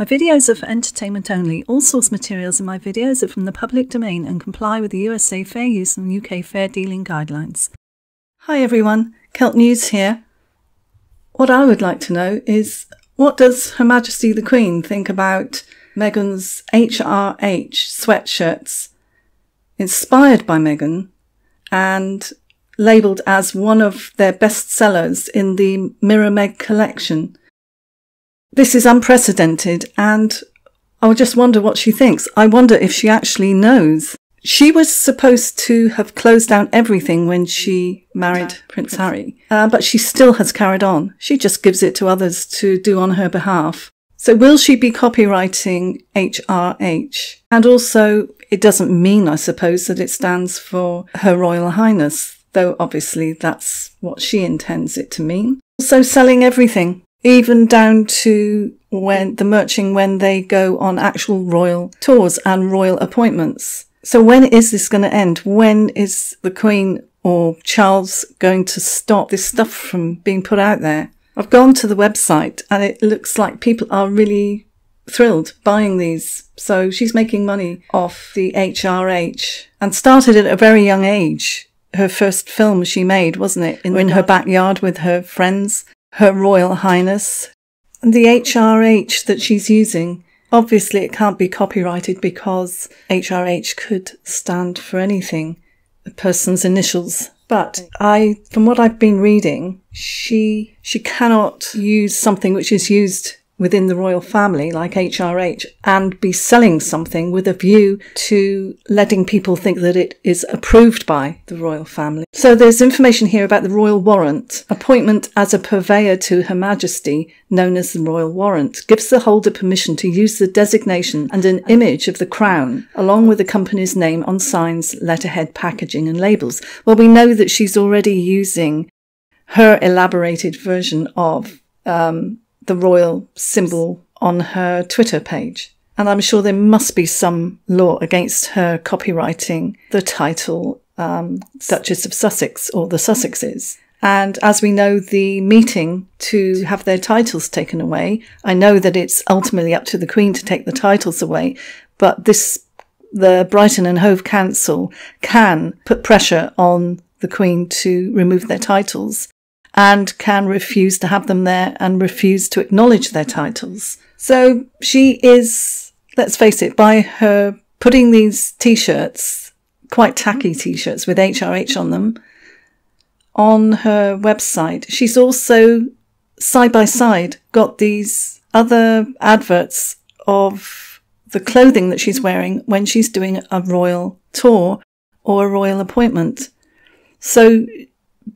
My videos are for entertainment only. All source materials in my videos are from the public domain and comply with the USA Fair Use and UK Fair Dealing Guidelines. Hi everyone, Celt Views here. What I would like to know is what does Her Majesty the Queen think about Meghan's HRH sweatshirts inspired by Meghan and labelled as one of their best sellers in the Mirror Meg collection? This is unprecedented, and I just wonder what she thinks. I wonder if she actually knows. She was supposed to have closed down everything when she married Prince Harry, uh, but she still has carried on. She just gives it to others to do on her behalf. So will she be copyrighting HRH? And also, it doesn't mean, I suppose, that it stands for Her Royal Highness, though obviously that's what she intends it to mean. Also selling everything even down to when the merching when they go on actual royal tours and royal appointments. So when is this going to end? When is the Queen or Charles going to stop this stuff from being put out there? I've gone to the website and it looks like people are really thrilled buying these. So she's making money off the HRH and started at a very young age. Her first film she made, wasn't it? In, in her backyard with her friends. Her Royal Highness. The HRH that she's using, obviously it can't be copyrighted because HRH could stand for anything, a person's initials. But I, from what I've been reading, she, she cannot use something which is used within the royal family, like HRH, and be selling something with a view to letting people think that it is approved by the royal family. So there's information here about the royal warrant. Appointment as a purveyor to Her Majesty, known as the royal warrant, gives the holder permission to use the designation and an image of the crown, along with the company's name on signs, letterhead, packaging, and labels. Well, we know that she's already using her elaborated version of um, the royal symbol on her Twitter page. And I'm sure there must be some law against her copyrighting the title um, Duchess of Sussex or the Sussexes. And as we know, the meeting to have their titles taken away, I know that it's ultimately up to the Queen to take the titles away, but this, the Brighton and Hove Council can put pressure on the Queen to remove their titles and can refuse to have them there and refuse to acknowledge their titles. So she is, let's face it, by her putting these t-shirts, quite tacky t-shirts with HRH on them, on her website, she's also side by side got these other adverts of the clothing that she's wearing when she's doing a royal tour or a royal appointment. So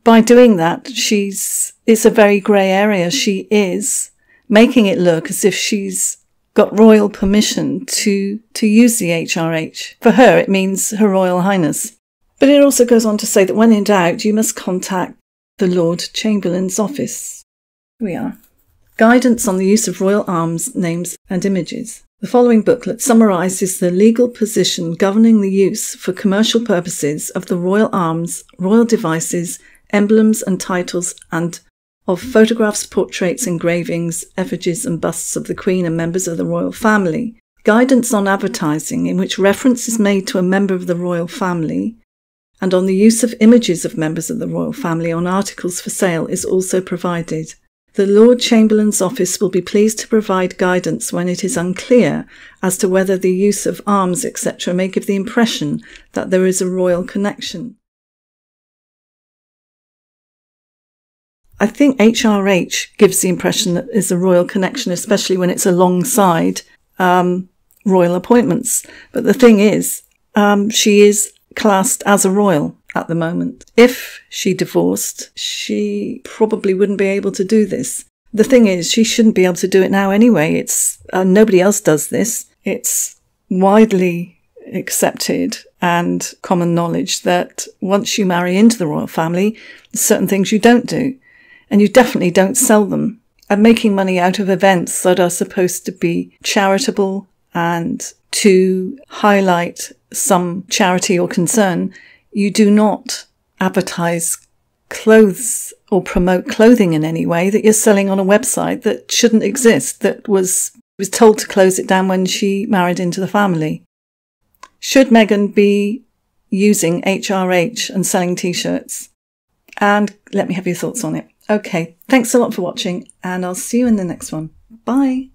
by doing that, she's, it's a very grey area. She is making it look as if she's got royal permission to, to use the HRH. For her, it means Her Royal Highness. But it also goes on to say that when in doubt, you must contact the Lord Chamberlain's office. Here we are. Guidance on the use of royal arms, names, and images. The following booklet summarises the legal position governing the use for commercial purposes of the royal arms, royal devices, emblems and titles, and of photographs, portraits, engravings, effigies, and busts of the Queen and members of the royal family. Guidance on advertising, in which reference is made to a member of the royal family, and on the use of images of members of the royal family on articles for sale is also provided. The Lord Chamberlain's office will be pleased to provide guidance when it is unclear as to whether the use of arms, etc., may give the impression that there is a royal connection. I think HRH gives the impression that there's a royal connection, especially when it's alongside um, royal appointments. But the thing is, um, she is classed as a royal at the moment. If she divorced, she probably wouldn't be able to do this. The thing is, she shouldn't be able to do it now anyway. It's uh, nobody else does this. It's widely accepted and common knowledge that once you marry into the royal family, certain things you don't do and you definitely don't sell them. And making money out of events that are supposed to be charitable and to highlight some charity or concern, you do not advertise clothes or promote clothing in any way that you're selling on a website that shouldn't exist, that was was told to close it down when she married into the family. Should Meghan be using HRH and selling t shirts? And let me have your thoughts on it. Okay, thanks a lot for watching, and I'll see you in the next one. Bye.